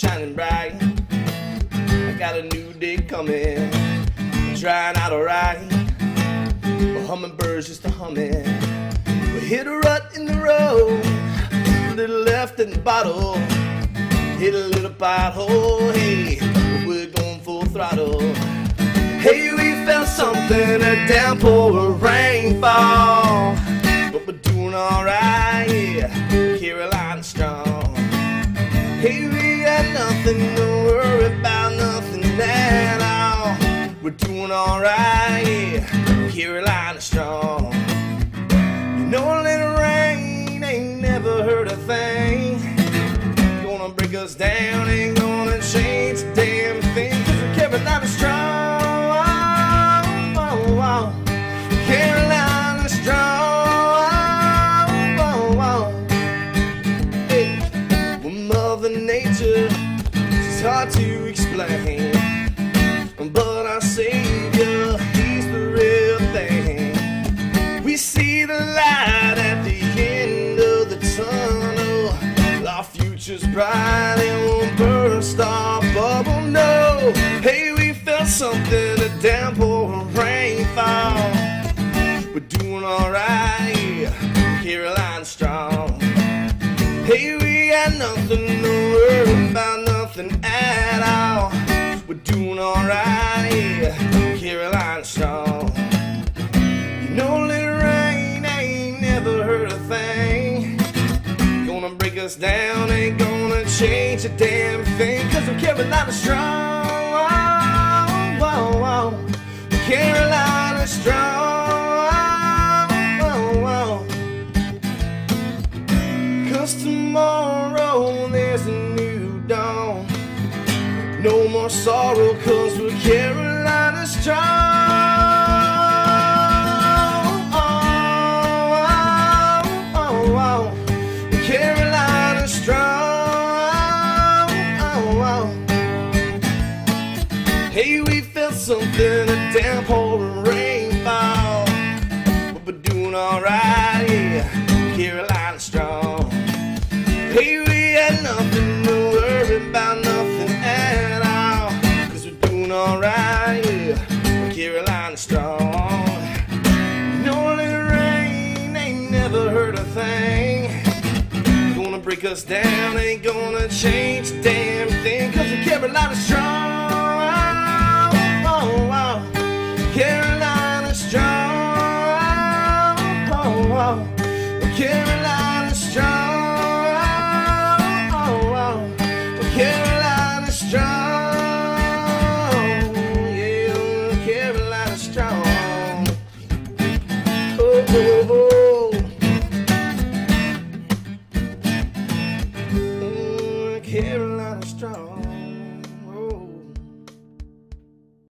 shining bright. I got a new day coming, I'm trying out alright. A hummingbird's just a humming. We hit a rut in the road, a little left in the bottle. Hit a little pothole, hey, we're going full throttle. Hey, we felt something, a downpour, a rainfall. But we're doing alright, yeah, Carolina strong. Hey, we nothing to worry about, nothing at all. We're doing alright, yeah, Carolina strong. You know, a little rain ain't never hurt a thing. Gonna break us down, ain't to explain. But our Savior, He's the real thing. We see the light at the end of the tunnel. Our future's bright, it won't burst our bubble, no. Hey, we felt something, a downpour, a rainfall. We're doing alright, Carolina strong. Hey, we got nothing to worry about, nothing at all. We're doing alright, Carolina strong. You know, little rain ain't never hurt a thing. Gonna break us down, ain't gonna change a damn thing. Cause we're Carolina strong. No more sorrow, cause we're Carolina strong. Carolina strong. Hey, we felt something, a downpour, alright, yeah. Carolina strong. Rain ain't never hurt a thing. Gonna break us down, ain't gonna change a damn thing. Cause we're Carolina strong. Oh, oh. Carolina strong. Oh, Carolina Carolina strong.